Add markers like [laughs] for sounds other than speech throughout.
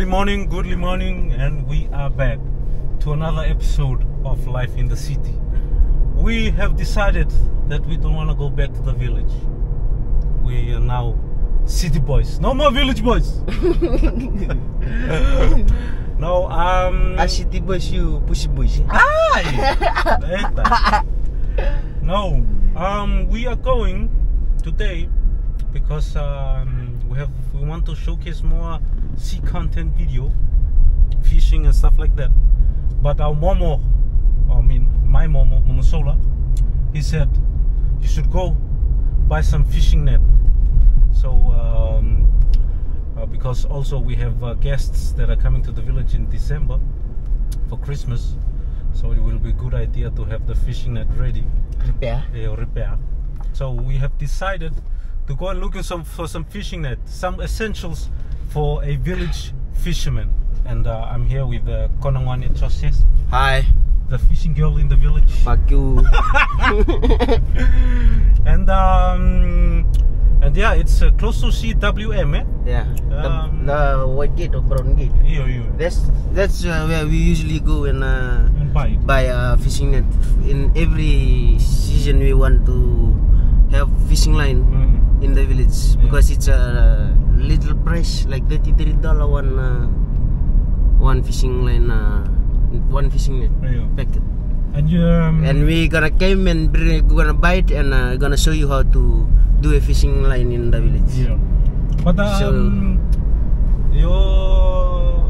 Goodly morning, goodly morning, and we are back to another episode of Life in the City. We have decided that we don't want to go back to the village. We are now city boys. No more village boys. [laughs] no, um. A city boys you push boys. [laughs] Ay! Eita. no, um, we are going today because um, we have we want to showcase more sea content video, fishing and stuff like that. But our Momo, I mean my Momo, Momo Sola, he said you should go buy some fishing net. So um, uh, because also we have uh, guests that are coming to the village in December for Christmas, so it will be a good idea to have the fishing net ready Repair. uh, repair. So we have decided to go and look some for some fishing net, some essentials for a village fisherman. And uh, I'm here with uh, Konangwan Etoses, Hi. the fishing girl in the village. Fuck you. [laughs] And um, and yeah, it's uh, close to CWM, eh? yeah. Um, the, the white gate or brown gate. Here, here. That's that's uh, where we usually go and uh, And buy buy a fishing net. In every season, we want to have fishing line Mm. in the village Yeah. because it's a little price, like thirty-three dollar one uh, one fishing line, uh, one fishing net Yeah. packet. And you, um, And we gonna come and bring, gonna buy it and uh, gonna show you how to do a fishing line in the village. yeah. But So- um, your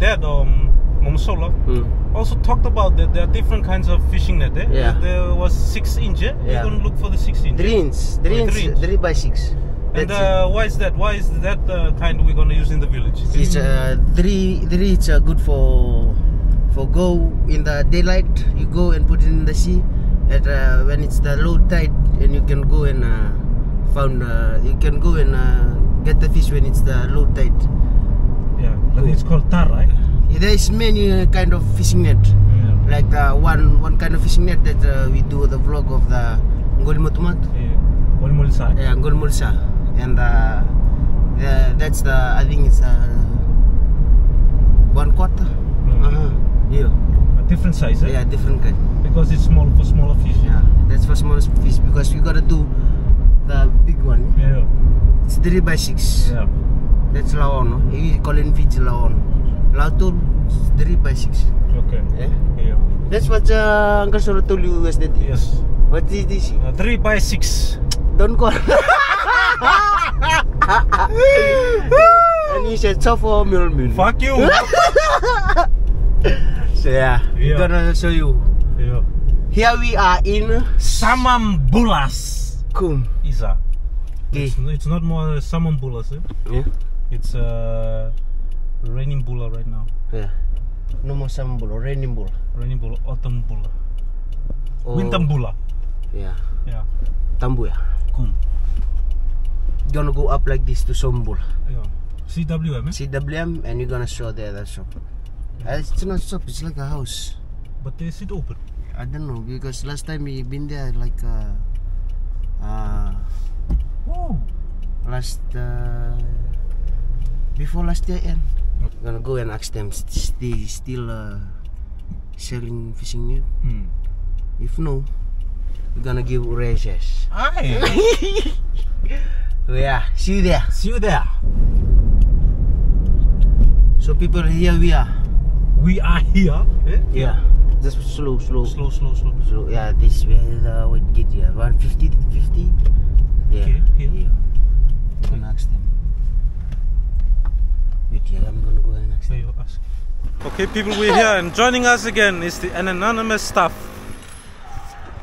dad, um, Momsola, Mm. also talked about that there are different kinds of fishing net. Eh? Yeah. There was six inch. Eh? Yeah. You're gonna look for the six inch. Three inch, three Oh, inch, three inch. three by six. And uh, why is that? Why is that uh, kind we're gonna use in the village? It's uh, three, three. It's uh, good for for go in the daylight. You go and put it in the sea. At uh, when it's the low tide, and you can go and uh, found. Uh, you can go and uh, get the fish when it's the low tide. yeah, but it's called tar, right? There is many uh, kind of fishing net. Yeah. Like the one one kind of fishing net that uh, we do the vlog of the Ngolimotumat. Yeah. Mol. Yeah, Ngolmulsa. And uh, the, that's the I think it's uh, one quarter. Mm. Uh-huh. Yeah. A different size, eh? Yeah, different kind. Because it's small for smaller fish. Yeah. That's for small fish because we gotta do the big one. Yeah. It's three by six. Yeah. That's laon. No? We call it fish laon. Lautul is three by six. Okay. Yeah. Yeah. That's what uh, Uncle Solo told you yesterday. Yes. What is this? Uh, three by six. Don't call. and he said, so for. Fuck you. [laughs] So yeah, Yeah. gonna show you. yeah. Here we are in Samambulas. Kum. Isa. It's, it's not more Samambulas, eh? Yeah. It's uh, raining bula right now. Yeah. No more or raining bull. Raining bula, autumn bula, Or, winter bula. Yeah. Yeah. Tambu ya. Kum. Gonna go up like this to Sombul. Yeah. CWM, eh? CWM and you're gonna show the other shop. Uh, It's not shop, it's like a house. But is it open? I don't know because last time we been there like uh, uh Oh. last uh, before last year end. Gonna go and ask them they still uh, selling fishing net. Hmm. If no, we're gonna give raises. Aye. So yeah, see you there. See you there. So people, here we are. We are here. Eh? Yeah, just slow, slow, Slow, slow, slow. slow. Yeah, this way the what get here? 150, 50. Yeah, Okay, here. yeah. I'm gonna ask them. Wait here, I'm gonna go and ask them. Okay, people, we're here, and joining us again is the an anonymous staff.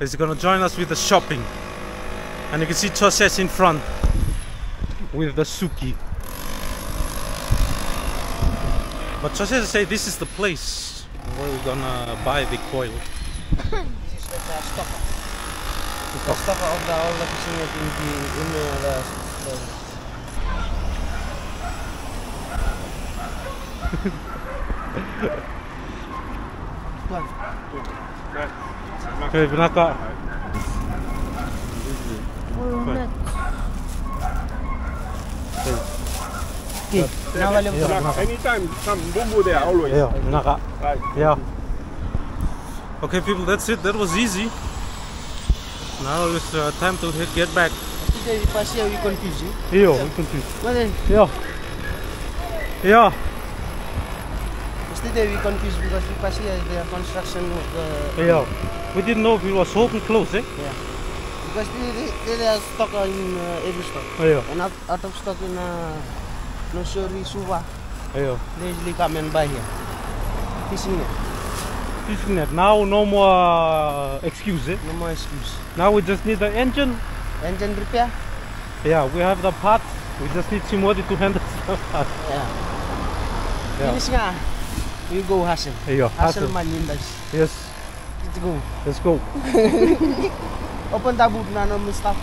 Is gonna join us with the shopping, and you can see Josese in front with the suki. But Josese say this is the place where we're gonna buy the coil. This is the stopper. The stopper of the all the fishing in the in the, the, the One. Okay, binaka. Okay. Now wala. Yeah, anytime, come bumbu there always. Yeah. Right. Yeah. Okay, people, that's it. That was easy. Now it's uh, time to hit- get back. Today we pass here, we confuse you. Yeah, we confused. Yeah. Yeah. Yesterday we confused because we pass here, the construction of the... Yeah. We didn't know if it was open close, eh? Yeah. Because they, they, are stock in uh, every stock. Yeah. And out, out of stock in uh, Nausori, Suva, Yeah. they usually come and buy here. Fishing net, Fishing net. Now no more uh, excuse, eh? no more excuse. Now we just need the engine. Engine repair? Yeah, we have the parts. We just need somebody to [laughs] handle the parts. Yeah. Yeah. Finish nga. We go hustle. Yeah, Hustle hustle. man yun. Yes. Let's go. Let's go. [laughs] Open taboo na ano mo stuff.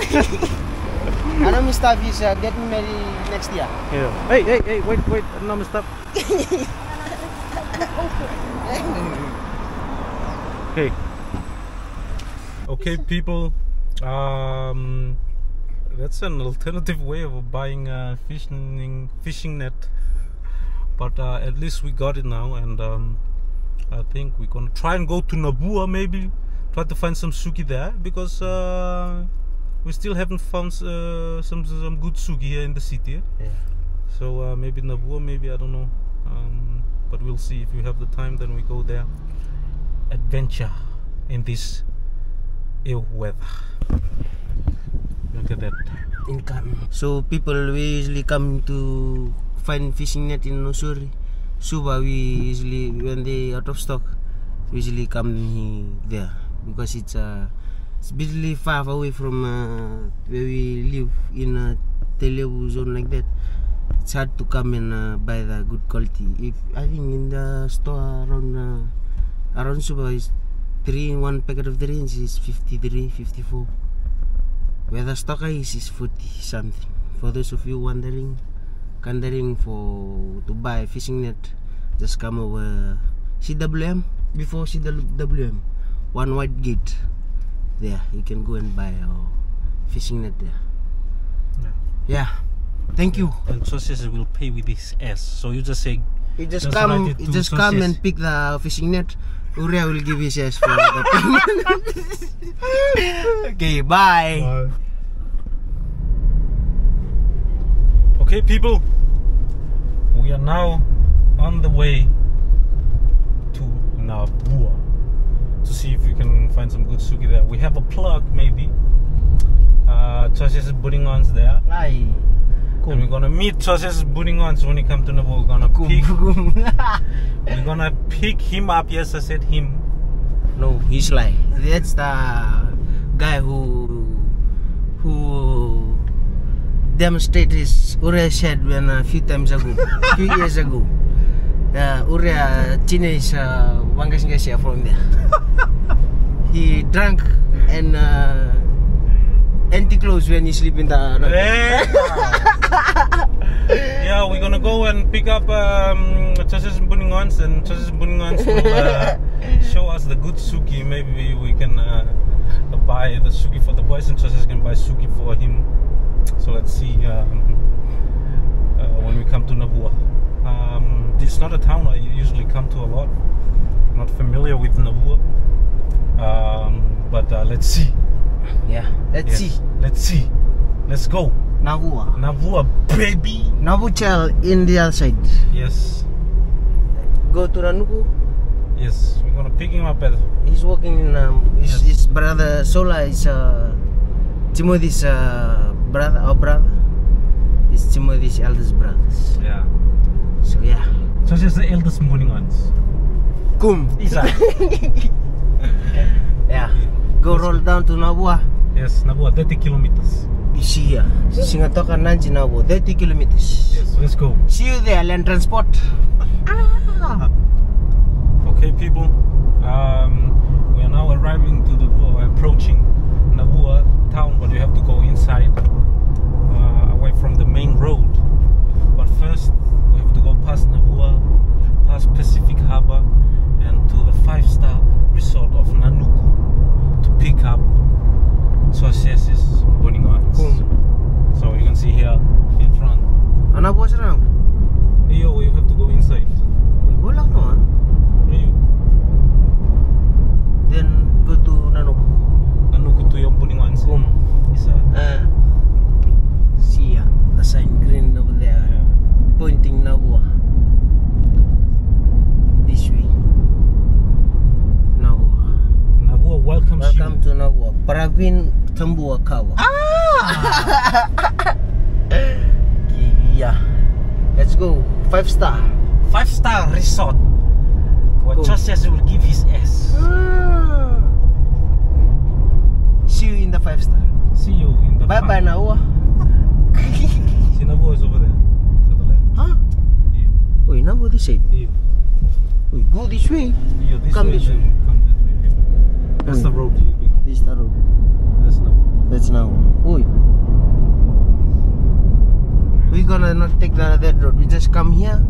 [laughs] ano mo stuff is uh, getting married next year. Yeah. Hey, hey, hey, wait, wait. No, stop. [laughs] okay. Okay, people. Um, that's an alternative way of buying a fishing fishing net. But uh, at least we got it now, and um, I think we're gonna try and go to Navua maybe, try to find some suki there because uh, we still haven't found uh, some some good suki here in the city. Yeah. So uh, maybe Navua, maybe I don't know. Um, but we'll see if we have the time. Then we go there. Adventure in this ill weather. Look at that. Income. So people we usually come to find fishing net in Nausori. Suva we usually when they out of stock we usually come he- there because it's uh it's basically far away from uh, where we live in a Telebu zone like that. It's hard to come and uh, buy the good quality. If I think in the store around uh, around Suva is three one packet of three inch is 53, 54. Where the stock is is 40 something. For those of you wondering, wondering for to buy fishing net, just come over CWM before CWM, one white gate. There, you can go and buy a fishing net there. Yeah. Yeah. Thank you. And sausages will pay with this S. So you just say, You just, Just come, you just come and pick the fishing net. Uraia will give you shares for the [laughs] payment. [laughs] okay, bye. Okay, people, we are now on the way to Navua to see if we can find some good suki there. We have a plug, maybe. Uh, Josese putting ons there. Bye. And we're gonna meet Josese putting ons when he come to Navua. We're gonna pick, [laughs] [laughs] we're gonna pick him up. Yes, I said him. No, he's like that's the guy who who demonstrated his Urea shed when a few times ago, a few years ago. Uh, Urea teenage uh, Wangashingasia from there. he drank and uh, empty clothes when he sleep in the. Hey. yeah, we're gonna go and pick up um, Josese putting ons, and Josese putting ons will uh, show us the good suki. Maybe we can uh, buy the suki for the boys, and Josese can buy suki for him. So let's see um, uh, when we come to Navua. Um, it's not a town I usually come to a lot. I'm Not familiar with Navua, um, but uh, let's see. Yeah, let's Yes, see. Let's see. Let's go. Navua. Navua, baby. Navuchal in the other side. Yes, Go to Ranuku. yes. We're gonna pick him up at. He's working in um, his, Yes. his brother Sola is uh, Timothy's uh, brother or brother. It's Timothy's eldest brothers. Yeah. So yeah. So she's the eldest morning ones. Kum. Isa. [laughs] Yeah. Go roll down to Navua. yes, Navua, 30 kilometers. You see here. Singatoka Nanji Navua, 30 kilometers. Yes, let's go. See you there, land transport. ah. Okay, people. Um, we are now arriving to the uh, approaching Navua town, but we have to go inside, uh, away from the main road. But first, we have to go past Navua, past Pacific Harbor, and to the five-star resort of Nanuku to pick up sausages, putting on. Cool. So you can see here in front. Ano Mana buat serang? Iyo, you have to go inside. Wih, golak no ah. Iyo. Then go to Nanuku. Anu kutu yung puning ones. Kum. Isa. Uh, see ya, the sign green over there, Yeah. pointing Navua. This way. Navua. Navua welcomes Welcome you. to Navua. Pravin Tambua Kawa. yeah. Let's go. Five star. Five star resort. What Cool. Joseph will give his ass. See you in the five star. See you in the Bye bye front. Navua. See Navua is over there. To the left. huh? Iyo. Wait, Navua this side. Iyo. Wait, go this way. Iyo, this Come way. this then way. Come this way. Iyo. That's the Mm. road. Iyo. This is the road. That's Navua. That's now. Oi. We gonna not take the that road. We just come here.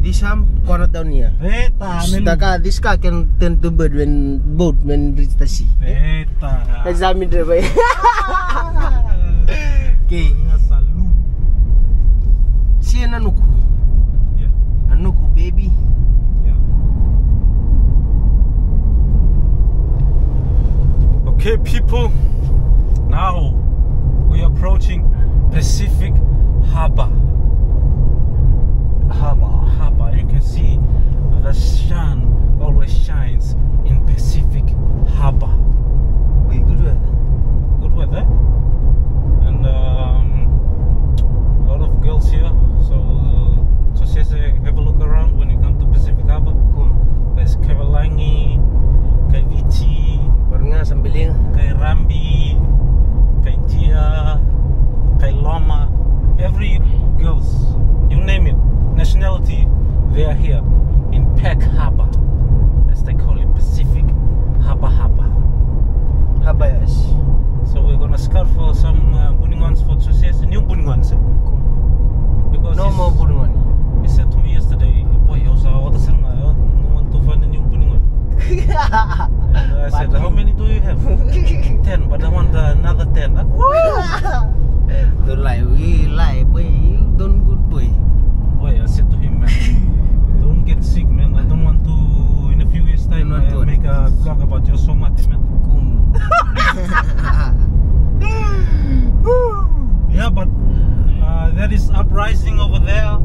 This arm corner down here. Beta, The car, this car can turn to bird when boat when reach the sea. Beta. Examine driver. [laughs] Okay. Salu. See Nanuku. Yeah. Nanuku baby. Yeah. Okay, people. Now we are approaching Pacific Harbor. Harbor, harbor. You can see the sun always shines in Pacific Harbor. Wait, good weather. Good weather, and um, a lot of girls here. So uh, just yes, uh, have a look around when you come to Pacific Harbor. Kum. There's Kevalangi, kay Vici, Baru nga sambiling. kay Rambi, kay Dia, kay Loma. Every girls, you name it, nationality, they are here in Peck Harbor, as they call it, Pacific Harbor Harbor. Habayas. So we're gonna scout for some uh, buningons for success, new buningons. Because No more burungan. He said to me yesterday, boy, I was out of cinema, I want to find a new buningon. [laughs] I said, how many do you have? [laughs] Ten, but I want another ten. Uh, [laughs] Don't lie, we lie, boy. You don't good boy. Boy, I said to him, man, don't get sick, man. I don't want to, in a few years' time, uh, make a vlog about your somati, man. [laughs] Yeah, but uh, there is uprising over there,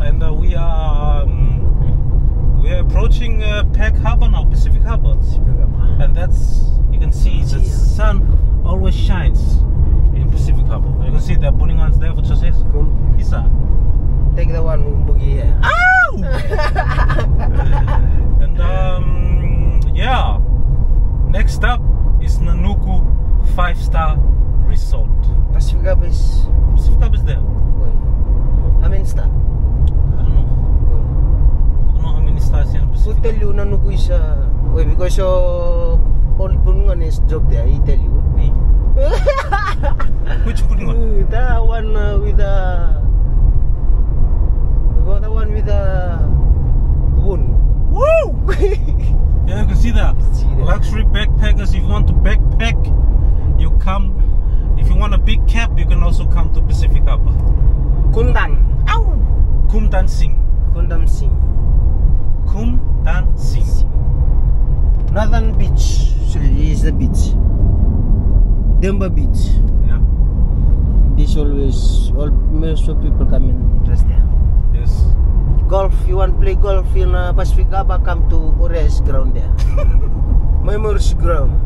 and uh, we are um, we are approaching uh, Peck Harbor now, Pacific Harbor, and that's you can see the sun always shines in Pacific Harbor. You can see the burning ones there for success. Kum. Isa. Take the one boogie here. [laughs] [laughs] And um, yeah, next up is Nanuku five star resort. Pacific Harbor is. Pacific Harbor is there. Boy. How many star? I don't know. I don't know how many stars Who tell you Nanuku is uh, wait, because your old Bunungan is job there, he tell you. Hey, [laughs] which burning one? the one uh, with the uh, the one with the wound. Woo! [laughs] Yeah, you can see that. See that. Luxury backpackers. If you want to backpack, you come. If you want a big cab, you can also come to Pacific Harbor. Kundan. Ow! Kumdan Singh. Kundam Singh. Kumdan Singh. Northern Beach sorry, is the beach. Demba Beach. Yeah. This always all most of people come and rest there. Yes. Golf, you want play golf in uh, Pacific Harbor, come to Ores ground there. [laughs] Memories ground.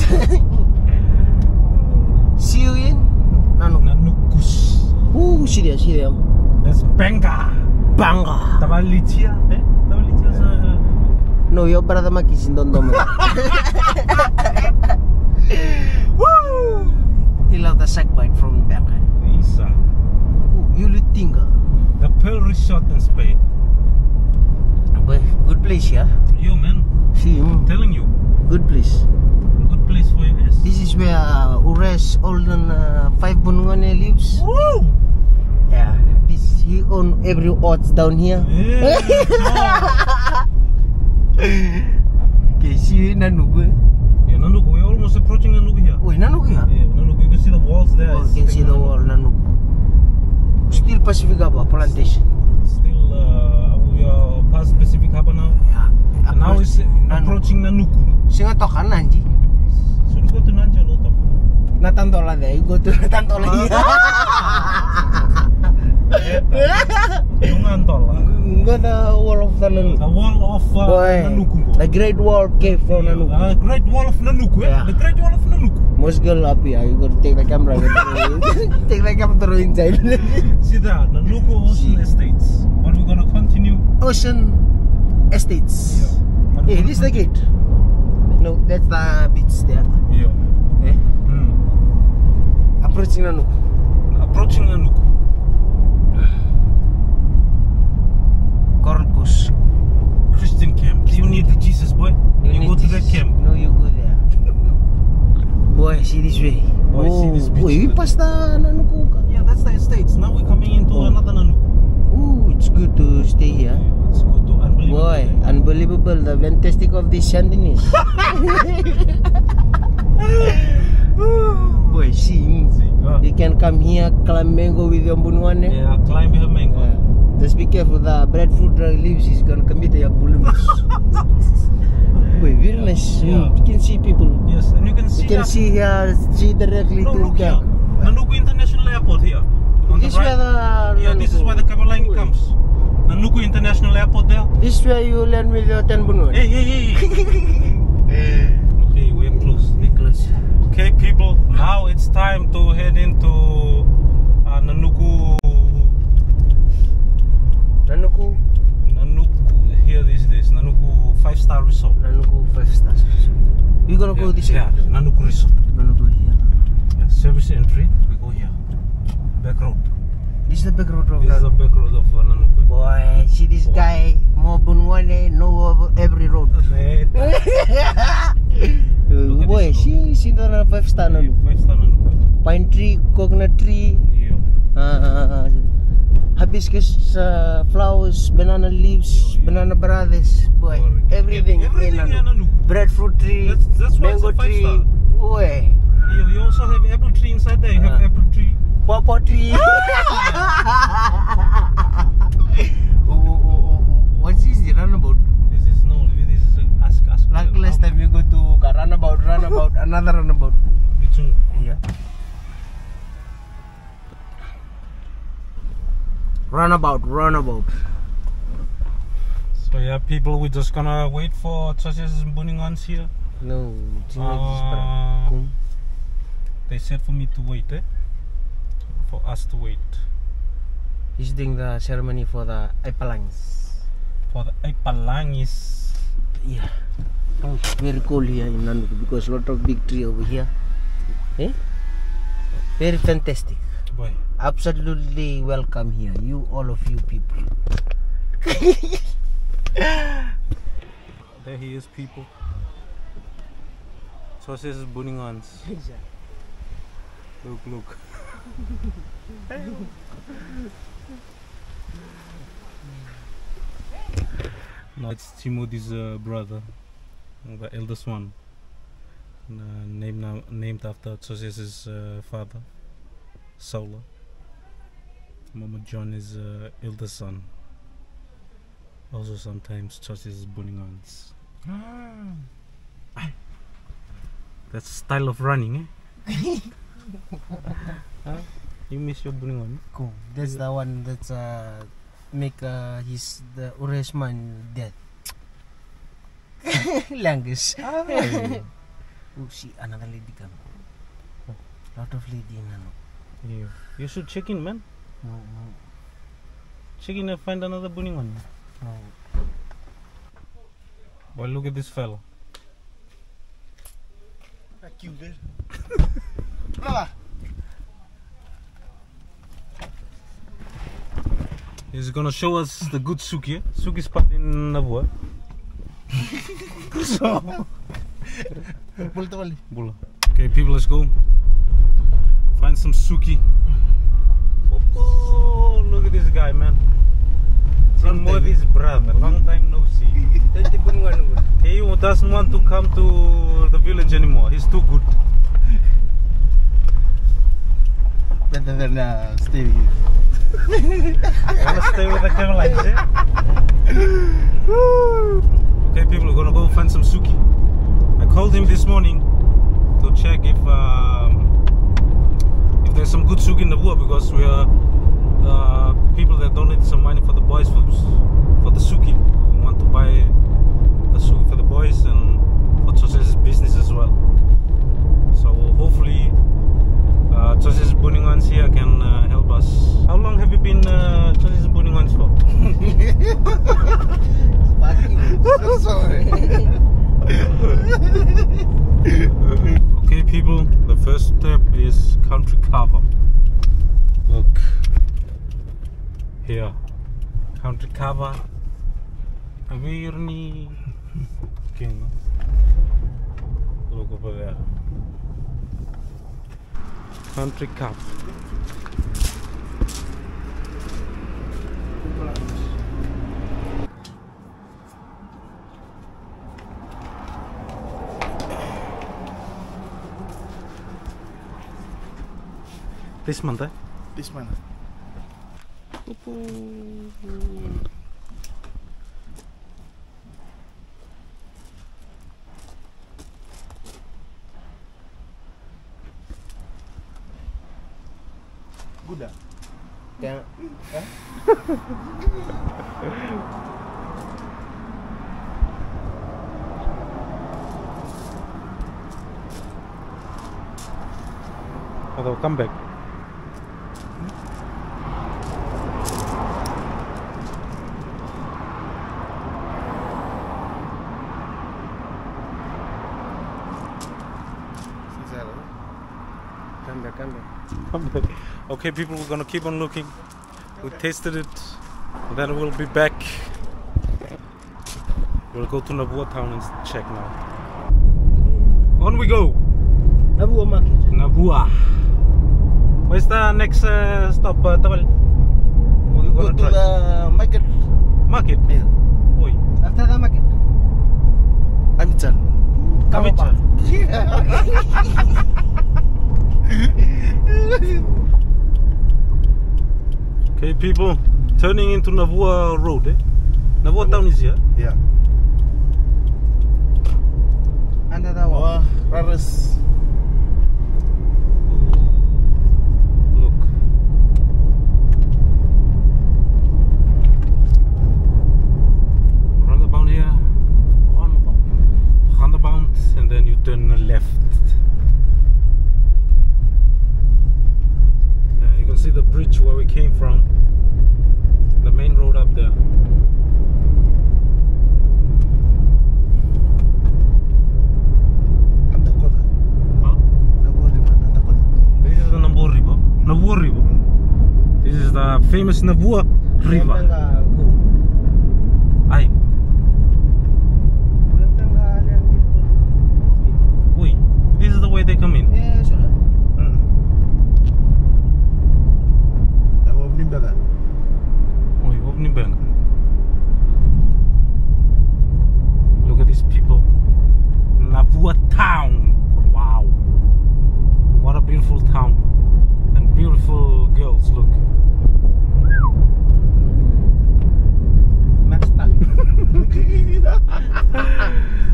[laughs] See you in Nano. Nanukus. Ooh, see there, see there. That's Benga. Banga. Tabalitia. Eh? Tabalitia sa... No, your brother Makis in Dondome. [laughs] Love the sack bite from Banga. Isa. You Lutinga. The Pearl Resort and Spa. Boy, good place, yeah. You man, See him. telling you, Good place. good place for your ass. This is where uh, Ures olden uh, five Bunungane lives. Woo! Yeah. This he own every odds down here. Yeah, [laughs] Okay, see you in Nanuku. yeah, Nanuku, almost approaching Nanuku here. Wait, Nanugu here. Yeah, Nanuku, you can see the walls there. Oh, you can see the Nanuku. wall, Nanugu. Still Pacific Harbor plantation. Still, uh, we are past Pacific Harbor now. Yeah. And now it's Nanu. approaching Nanuku. Singa to kanan ji. So go to Nanja Lotto. Natantola there. You go to Natantola. [laughs] Yung Antola. The wall of the The wall of uh, Boy, Nanuku. the Great Wall cave from Yeah, Nanuku. uh, Great Wall of Nanuku. eh? Yeah. The Great Wall of Nanuku. Most girl up here. You got to take the camera. you got [laughs] to- [laughs] take the camera inside. [laughs] See that? Nanuku Ocean See. Estates. But we're gonna continue. Ocean Estates. We're Hey, this is the gate. No, that's the beach there. Yeah. Eh? Hmm. Approaching Nanuku. Approaching Nanuku. Coast. Christian camp. You need the Jesus boy. You, need go to that camp. No, you go there. [laughs] Boy, see this way. Boy, see this beach. Boy, we passed the Nanuku. Yeah, that's the estates. Now we're coming into Oh. another Nanuku. Ooh, it's good to stay here. Let's go to unbelievable. Boy, unbelievable. The fantastic of this Shandinese. [laughs] [laughs] Boy, see. See, uh, You can come here, climb mango with your bunwane. yeah, climb here mango. Yeah. Just be careful, the breadfruit uh, leaves is gonna commit your bulimus. [laughs] Boy, very nice. Yeah. You can see people. Yes, and you can see You can that. see here, see directly No, to look here. Nanuku International Airport here. On This the where right. the Yeah, this is where the Kabalangi Boy. comes. Nanuku International Airport there. This where you land with your ten bunwan. Hey, hey, hey. hey. [laughs] okay, we're close. Nicholas. Okay, people. Now it's time to head into uh, Nanuku. Nanuku, Nanuku. Here is this Nanuku five star resort. Nanuku five stars. You gonna go yeah, this yeah, way? Nanuku resort. Nanuku here. Yeah, service entry. We go here. Back road. This is the back road of This is the back road of uh, Nanuku. Boy, see this Boy. guy, more bunwane, know of every road. [laughs] Uh, Boy, see, see the five star Nanuku. Five star Nanuku. Pine tree, coconut tree, Yeah. uh, hibiscus uh, flowers, banana leaves, Yeah, yeah. banana brothers, boy, everything, Everything in. Nanuku. Breadfruit tree, That's- that's mango tree, boy, You, you also have apple tree inside there. You have Uh. apple tree. pawpaw tree. [laughs] Oh, oh, oh, oh, oh. What's this the runabout? This is no. This is uh, ask ask. Like last time you go to runabout, runabout, another runabout. It's uh, Yeah. Runabout, runabout. So yeah, people, we're just gonna wait for Churches and Buningans here. No, it's Uh, They said for me to wait, eh? For us to wait He's doing the ceremony for the Ipalangs. for the Ipalangis. Yeah. Oh, very cold here in Nanuku because a lot of big tree over here. Eh? Very fantastic. Boy, Absolutely welcome here. You all of you people. there he is, people. Churches Buningans. Look, look. no, it's Timothy's uh, brother, the eldest one. Uh, named now, named after Josese's uh, father, Saula. Mama John is uh, eldest son. Also, sometimes Josese Buningans. [coughs] That's style of running, eh? Huh? [laughs] You miss your Buningan? Cool. That's the one that's uh make uh, his the Uresman death. Langus. oh, see another lady come. Lot of lady in. Yeah. You should check in, man. No, no, Check in and find another Buningan. no. Boy, look at this fella. [laughs] He's gonna show us the good suki. eh? Suki spot in Navua. [laughs] so. Okay, people, let's go. Find some suki. Oh, look at this guy, man. From Modi's brother. Long time no see. Twenty bunwan good. He doesn't want to come to the village anymore. He's too good. Better than uh, stay here. [laughs] Wanna stay with the Carolines, eh? [laughs] Okay, people, we're gonna go find some suki. I called him this morning to check if if there's some good suki in the Navua because we are uh, people that donate some money for the boys for, for the suki. We want to buy the suki for the boys and for Jose's business as well. So hopefully uh, Jose's Buningans here can uh, help us. How long have you been uh, Jose's Buningans for? [laughs] Okay, [laughs] [laughs] people, the first step is country cover. Look here, country cover. Nie. Okay, no? Look over there. Country cup. This month, eh? This month. Good ah. Kaya, Although, come back. Okay, people, we're gonna keep on looking. We tasted it, then we'll be back. We'll go to Navua town and check now. On we go! Navua market. Navua. Where's the next uh, stop, uh, Tawal? We're Go to try. the market. market. Yeah. Oi. After the market. Amichan. Kavicha. [laughs] [laughs] Okay, people, turning into Navua Road. Eh? Navua town is here. Yeah. Under the wall. Wah, Rares. Look. Roundabout here. Roundabout, and then you turn left. Uh, you can see the bridge where we came from. The main road up there. Anda kota. Huh? Naburi man. Anda kota. This is the Navua River. Navua River. This is the famous Navua River. Ay, wait. This is the way they come in. Yeah, sure. Hmm. Ako nimbaga. Oi, opening bank. Look at these people. Navua town. Wow. What a beautiful town. And beautiful girls, look. Max Pali.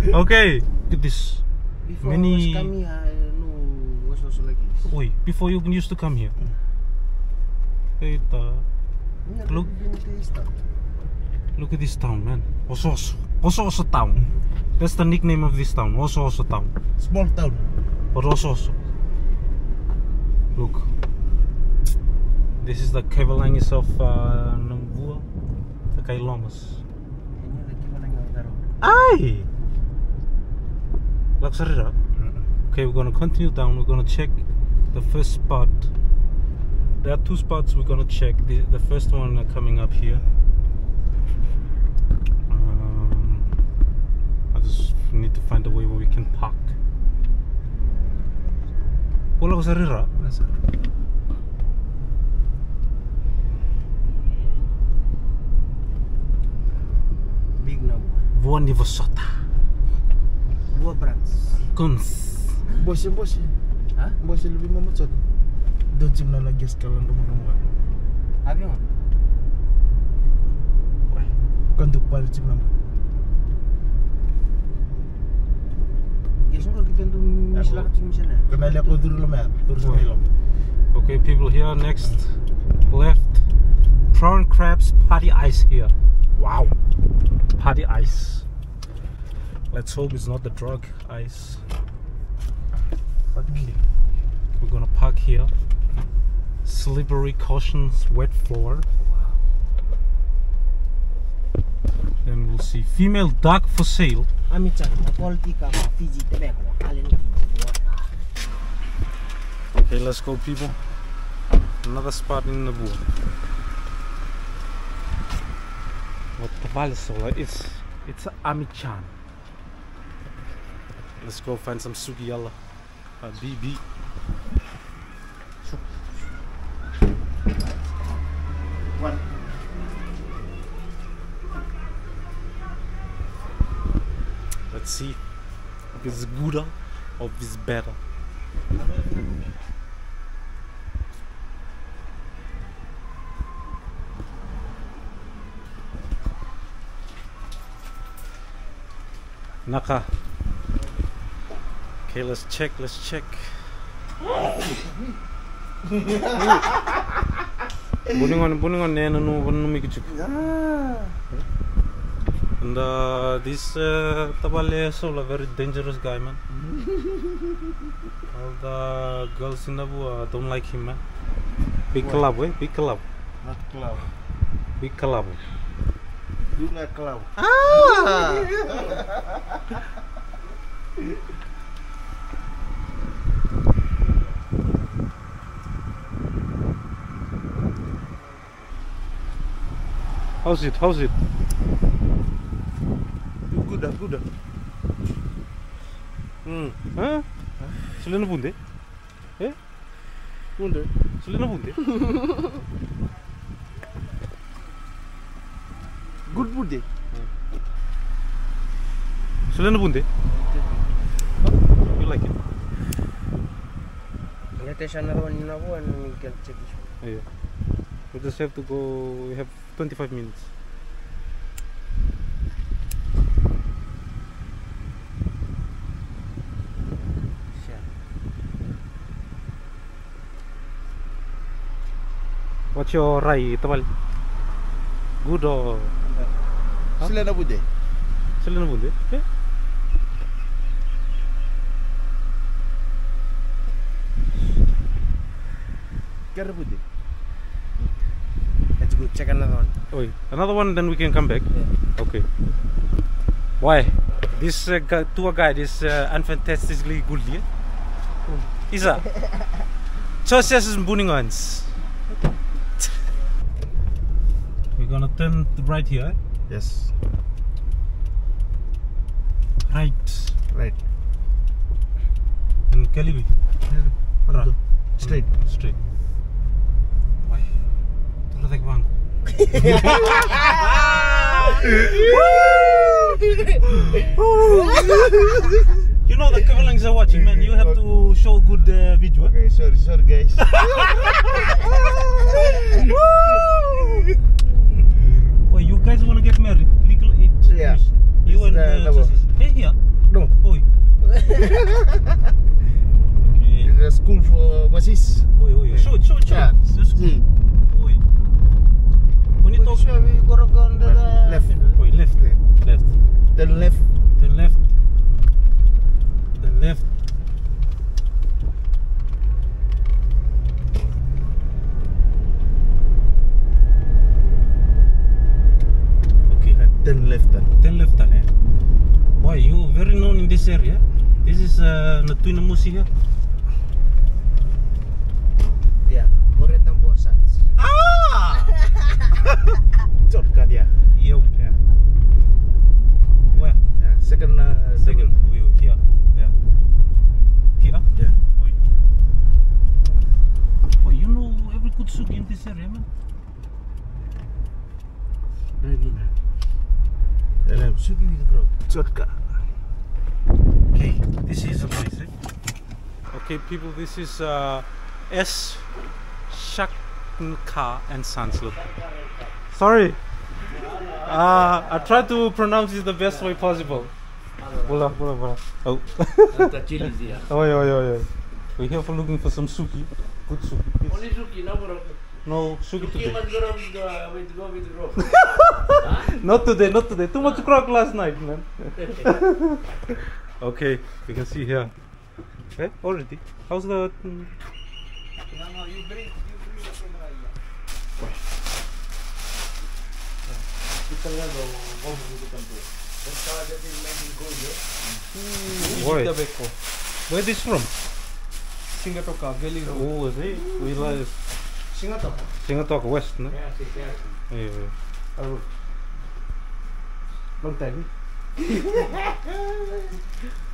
Okay, look at this. Before Many- was kami, I know was also before you used to come here. Eita. Look. we've been to this town. Look at this town, man. Oso Oso. Oso Oso town. That's the nickname of this town. Oso Oso town. Small town. Or Oso Oso. Look. This is the Cavalangis of uh, Nambua. The Kailomas. Yan yung nagkipalang yung laro. Ay! Laksarira. Okay, we're gonna continue down. We're gonna check the first spot. There are two spots we're gonna check. The, the first one coming up here. Um, I just need to find a way where we can park. Wala ko sa rira. Nasa. Big na buwa. Buwan ni Vosota. Buwa brands. Guns. Bos ya bos ya. Ha? Bos ya lebih memucat. Dojim na lagi sekalian rumah-rumah. Sabi mo. Kantuk palit si mama. Gusto ko kita tuh misal Ako. kat misalnya. Kenali ako dulu lah mer. Terus Wah. nilom. Okay, people here next left prawn crabs party ice here. Wow, party ice. Let's hope it's not the drug ice. Pagi. We're gonna park here. Slippery cautions, wet floor. Then we'll see female duck for sale. Ami chan, quality ka ma Fiji tebe ko kalen Fiji. Okay, let's go, people. Another spot in the wood. What the Valsola? It's it's Amichan. Let's go find some Sugiyala. Uh, BB. One. Let's see if it's gooder or if it's better. Naka. Okay, let's check, let's check. Buningon, buningon, nena no, no make ah. it. And uh, this uh, Tabale Soul, a very dangerous guy, man. All the girls in Abu uh, don't like him, man. Big club, eh? Big club. Not club. Big club. You like cloud. Ah. [laughs] How's it? How's it? You [laughs] good ah, good ah. Hmm. Huh? Sila na bunde? Eh? Kunde. Sila na bunde? Good bude. Sila na bunde? You like it? Ngete siya na ron na ko ano Miguel check. Yeah. We just have to go. We have 25 minutes. Your Rai, Tabal? Good or Huh? Sila na bude. sila na bunde? Eh? Kera. Let's go check another one. Oi, another one, then we can come back. Okay. Why? This uh, tour guide is uh, unfantastically good, yeah? Isa. [laughs] Chosias is Buningans. We're gonna turn right here. Yes. Right. Right. And Kalibi. Right. Straight. Straight. Why? Tulad like bang. [laughs] You know the Kavalings are watching, man. You have to show good uh, video. eh? Okay, sorry, sorry guys. [laughs] [laughs] Guys wanna get married? Legal age? Yeah. You and the uh, double. Hey, here. no, Oi. [laughs] okay. the school for basis. Oi, oi. Show it, show it, show Yeah. This is See. Oi. When you talk. Sure, we go on the Left. Oi, left. Left. Then left. Then left. Then left. Okay. Then left. ah. Then left then. eh. Boy, you very known in this area. This is uh, Natuina Musi here. Yeah, Boretan Bosats. Ah! Shortcut ya. Yo. Yeah. Where? Yeah. Second. Uh, Second. Wait, wait, here. There. Here? Yeah. Oi. Boy, you know every good souk in this area, man. Driving. Then I'm sugi with the crowd. Shortcut. Okay, this is a place, eh? Okay, people, this is uh, S Shak Martin K and Sons. Sorry. Uh, I try to pronounce it the best way possible. Bola, bola, bola. Oh. Oi, oi, oi, oi. We're here for looking for some suki. Good suki. please. Only Suki, no Morocco. No suki Suki today. must go with, uh, with, go with rope. [laughs] Not today, not today. Too much croc last night, man. [laughs] okay, you can see here. Eh, already. How's the? mm, Boy, where this from? Singatoka, Valley Road. Oh, is it? We like Singatoka. Singatoka West, no? Yeah, see, yeah. Yeah. yeah. Oh. Long time. [laughs]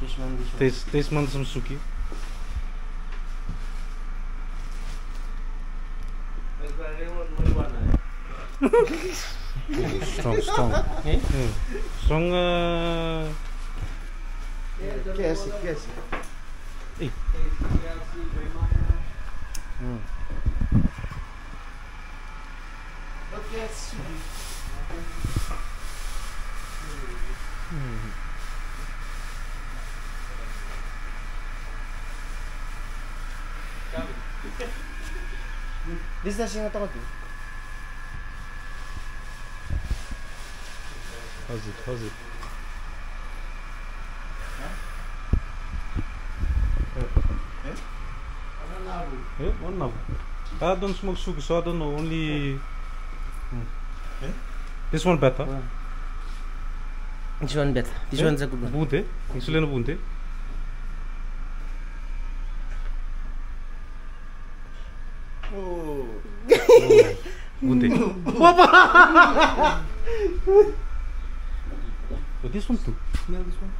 This one, this one. Taste, taste man some suki. That's why they want money one, uh, Strong, strong. Eh? Yeah. Strong. Uh, KFC, KFC. eh. Mm. Okay, This is the Singatoka too. How's it? How's it? Yeah, one now. I don't smoke suki, so I don't know. Only. Hmm. Eh? This one better. This one better. This Eh? one's a good one. Bunte. Insulin bunte. But this one too. Smell this one?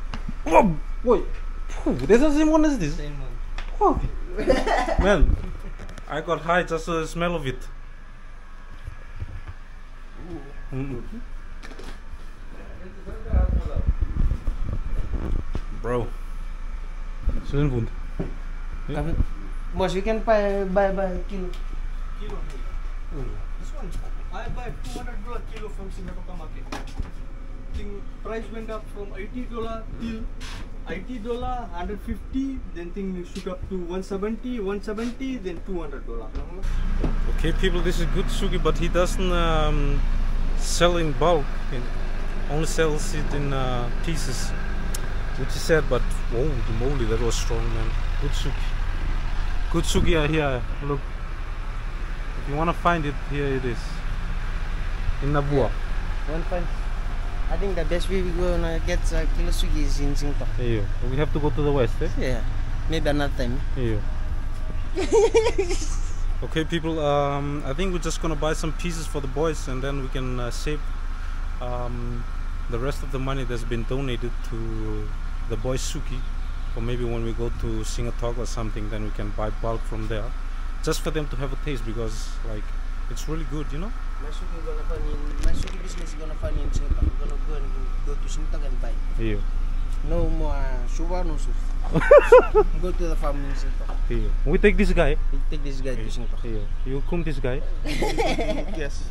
Oh, wait. Phew, That's the same one as this. Same one. What? [laughs] Man, I got high just the smell of it. Mm. Bro. Insulin bunte. Kami- Boss, we can buy buy buy kilo. Kilo. This one, I buy 200 dollar kilo from Singatoka market. Thing price went up from 80 dollar till 80 dollar, 150, then thing shoot up to 170, 170, then 200 dollar. Okay, people, this is good suki, but he doesn't um, sell in bulk. He only sells it in uh, pieces, which is sad. But whoa, the moly, that was strong, man. Good suki. Good suki are here. Look, if you wanna find it, here it is. In Navua. One five. I think the best way we gonna get uh, kilo suki is in Singapore. Here, we have to go to the west, eh? Yeah. Maybe another time. Here. [laughs] okay, people. Um, I think we're just gonna buy some pieces for the boys, and then we can uh, save um, the rest of the money that's been donated to the boys Suki, or maybe when we go to Singatok or something, then we can buy bulk from there, just for them to have a taste because like it's really good, you know. My suki gonna find in my suki business is gonna find in Singapore. We're gonna go and go to Singapore and buy. Here, No more uh, sugar, no soup. [laughs] go to the farm in Singapore. here. We take this guy. We take this guy to Singapore. Here, you come this guy. [laughs] Yes.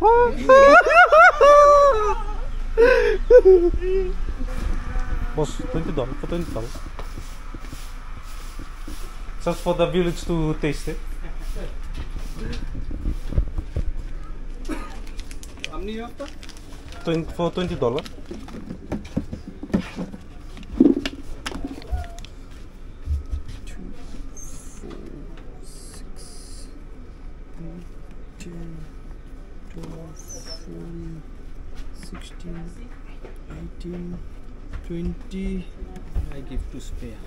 [laughs] Boss, twenty dollars for twenty dollars. Just for the village to taste it. How many you after? 20, for twenty dollar. Ten, twelve, fourteen, sixteen, eighteen, twenty. I give to spare.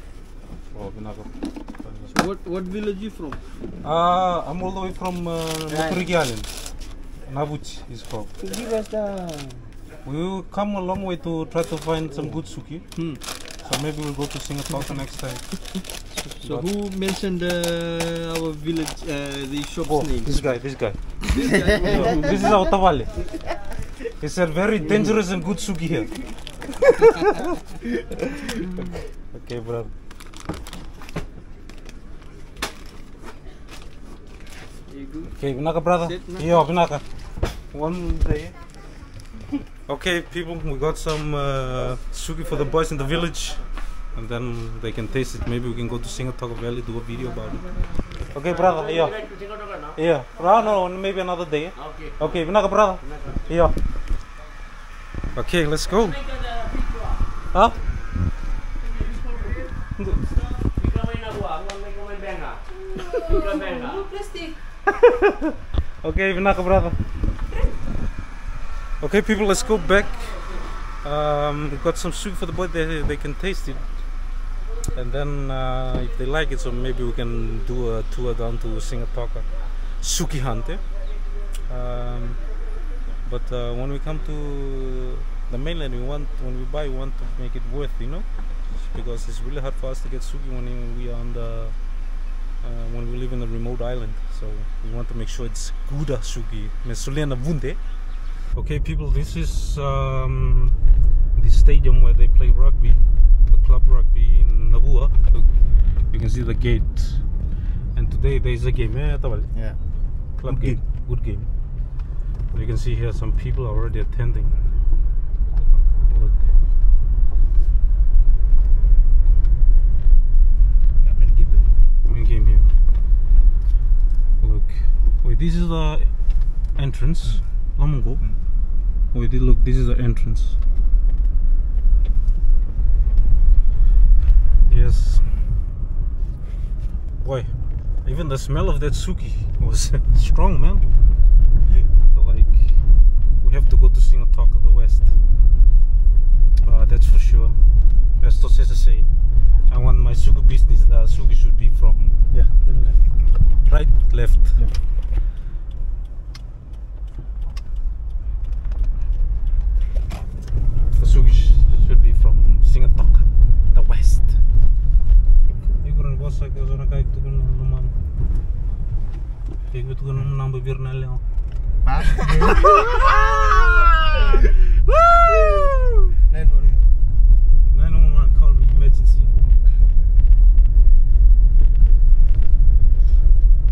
Oh, binago. What what village you from? Ah, I'm all the way from uh, Right. Maturigi Island. Nabuchi is called. Give us the We will come a long way to try to find some good suki. Hmm. So maybe we'll go to Singapore next time. [laughs] So who mentioned uh, our village, uh, the shop's Oh, name? this guy, this guy. [laughs] This guy. [laughs] This is our Tavale. He said very dangerous and good suki here. okay, bro. Okay, Vinaka brother. Sit, na. Yeah, Vinaka. One day. Okay, people, we got some uh, suki for the boys in the village, and then they can taste it. Maybe we can go to Singatoka Valley, do a video about it. Okay, brother. Yeah. Yeah. No, no, maybe another day. Okay. Okay, Vinaka brother. Yeah. Okay, let's go. Huh? [laughs] Okay, Vinaka brother. Okay, people, let's go back. Um, got some soup for the boy. They, they can taste it, and then uh, if they like it, so maybe we can do a tour down to Singatoka, Suki Hunt. eh? Um, but uh, when we come to the mainland, we want when we buy, we want to make it worth, you know, because it's really hard for us to get suki when we are on the uh, when we live in a remote island. So we want to make sure it's good suki. Men Solena Vunde. Okay, people, this is um, the stadium where they play rugby, the club rugby in Navua. Look, you can see the gate. And today there is a game, eh, Tawal? Yeah. Club Good game. Good game. You can see here some people are already attending. Look. Yeah, main gitu. main game here. Look. Wait, this is the entrance. Lamungo. Mm. Wait, look, this is the entrance. Yes. Boy, even the smell of that suki was [laughs] strong, man. Like, we have to go to Singatoka, the west. Uh, that's for sure. As Josese say, I want my suki business. The suki should be from Yeah, then left. right, left. Left. The suki sh- should be from Singatoka, the west. Ikuran bossa ke zona kai tukun luman. Iku tukun namba birna leo. Pak. Nine one one. 911 call me emergency.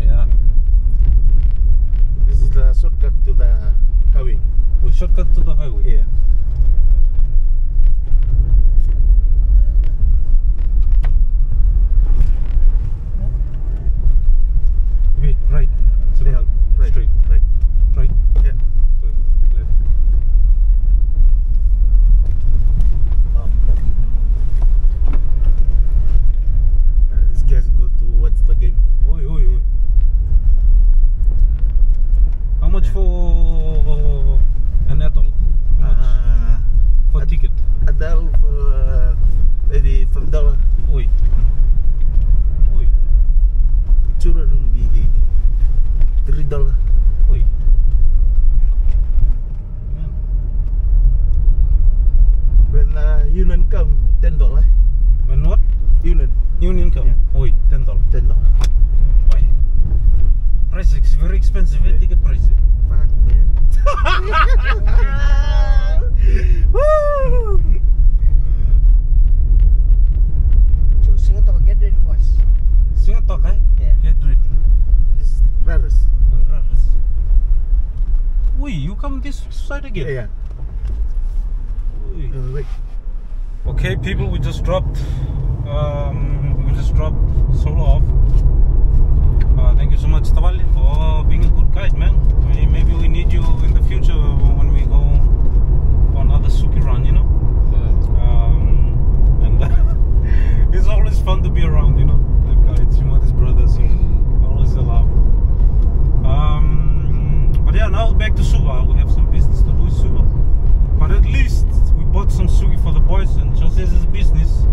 Yeah. This is the shortcut to the highway. We shortcut to the highway. Yeah. Wait, right. So Yeah, right. Straight. Right. Right. Yeah. Left. Um, uh, this guy's go to what's the game? Oi, oi, oi. How much Yeah. for an adult? How much Uh, for ad- ticket? adult for uh, maybe five dollar. Oi. Oi. Children will be three dollar. Oi. Man. When uh, Union come, ten dollar. When what? Union, Union come? Yeah. Oi, ten dollar. ten dollar. Oi. Price is very expensive, eh? Yeah. Ticket price. eh? Fuck man. Woo! So Singapore get ready for us. Singatoka, eh? Yeah. Get ready. This is. Oi, raras. Oi, you come this side again? Yeah, yeah. Wait. Okay, people, we just dropped. Um, we just dropped solo off. Uh, thank you so much, Tavali, for being a good guide, man. Maybe we need you in the future when we go for another Suki run, you know. Um, and [laughs] it's always fun to be around, you know. The guides, you know, his brother, so always a laugh. Um, but yeah, now back to Suva. We have some business to do with Suva. But at least we bought some suki for the boys, and just as his business,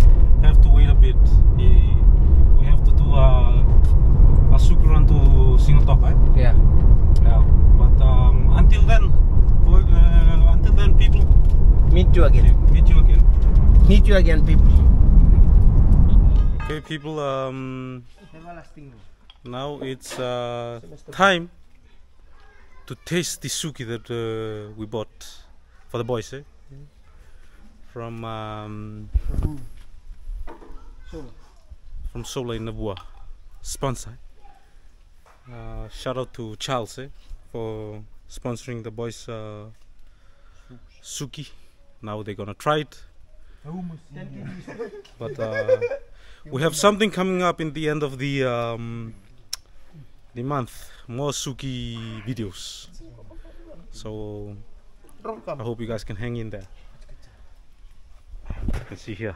have to wait a bit. He, we have to do a, a suki run to Singatoka. eh? Yeah. Yeah. But um, until then, for, uh, until then, people, Meet you again. meet you again. Meet you again, people. Okay, people. Um, now it's uh, time to taste the suki that uh, we bought for the boys, eh? From um, from Sola in Navua, sponsor. Uh, shout out to Charles eh, for sponsoring the boys uh, Suki. Now they're gonna try it. [laughs] But uh, we have something coming up in the end of the um, the month. More Suki videos. So I hope you guys can hang in there. You can see here.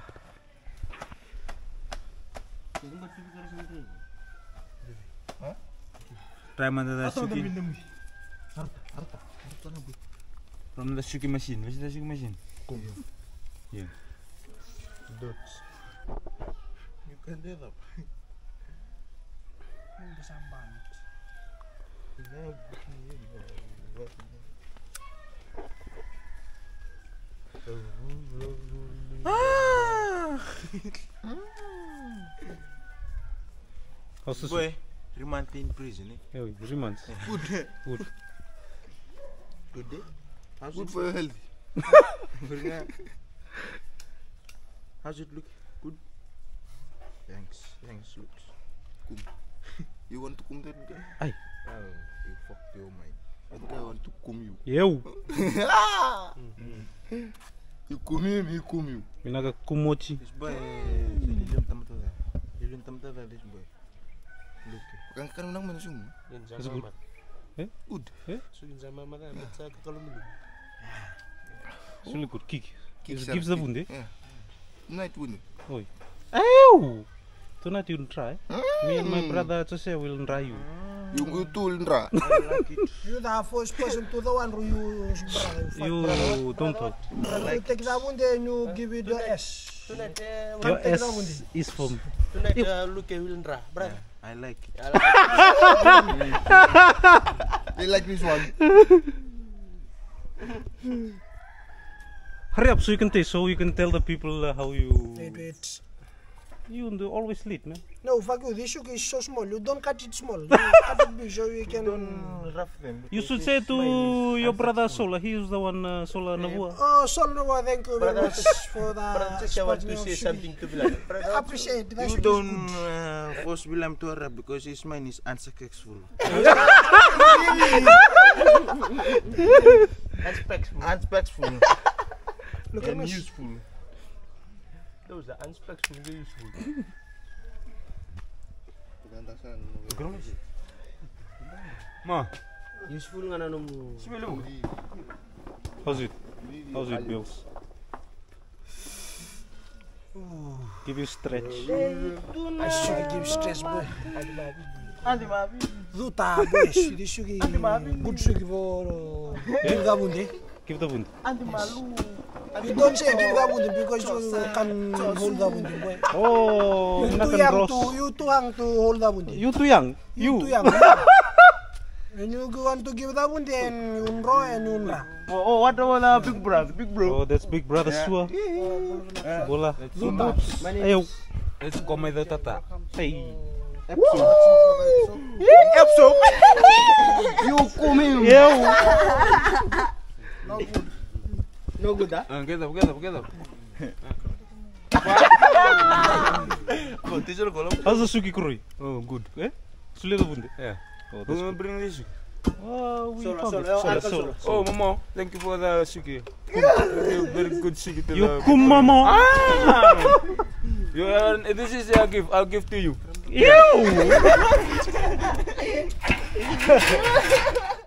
Try man the Suki. From the Suki machine. Where's the Suki machine? Yeah. You can do that. How's this? Remand in prison. Eh? Yeah, three months. Good. Good. Good day. How's Good [laughs] for your health. How's it look? Good. Thanks. Thanks. Looks. Kum. you want to kum that guy? Aye. Oh, you fucked your mind. That guy want to kum you. Yo, [laughs] You kum him, he kum you. minaga kumochi. This boy, tamat dah this boy. Look. Kan kan unang mana sung? That's good. Good. It's really good kick. Kick Gives, sir, gives the kick. wound, eh? Yeah. Night wound. Oi. Ew! Tonight you'll try. Me and my Mm. brother Jose will try you. You you tool ndra. [laughs] You the first person to the one who you brother. fight You brother. don't talk. Brother, you take that one then you give it the S. Tonight, uh, Your take that S one is from. tonight uh, look at Wilndra, brother. I like it. They like this one. Hurry up so you can taste, so you can tell the people uh, how you. Wait, wait. You do always late, man. No, fuck you. This sugar is so small. You don't cut it small. [laughs] You cut it big so you can. rough them. You should say to your brother Sola, he is the one uh, Sola Navua. Oh, so no, thank you very Brother, much for brother, the just I want to say something to Bilal. sugar. Brother, Appreciate that. You don't uh, force William to Arab because his mind is unsuccessful. [laughs] unspectful. Unsuccessful [laughs] Look at and me. useful. Those are unspectful, very useful. Ma, Useful nga na nung... How's it? How's it, Bills? Give you stretch. I sugar give stress, boy. Andi mabi. Duta, boy. This sugar good sugar for give that one. Give the wound. Andi malu. You don't say give that one because you can hold that one, boy. Oh, You not too young to you too young to hold that one. You too young. You You. too young. When you go want to give you raw and you ra. Oh, oh, what about uh, big brother, big bro? Oh, that's big brother Sua. Bola. Ayo. let's go my the tata. Hey. [laughs] You kum [laughs] him. Yo. No good, ah? Uh, get up, get up, get up. Oh, teacher ko lang. How's the Suki Kuroi? Oh, good. Eh? Sule the wound. Yeah. Oh, Who that's will good. bring this? Oh, we Solo, found solo. it. Oh, Sola, Uncle. Oh, Momo, thank you for the Suki. Very, very good Suki to You the. kumamo. Ah! [laughs] You are, this is a gift. I'll give to you. Ew. [laughs] [laughs]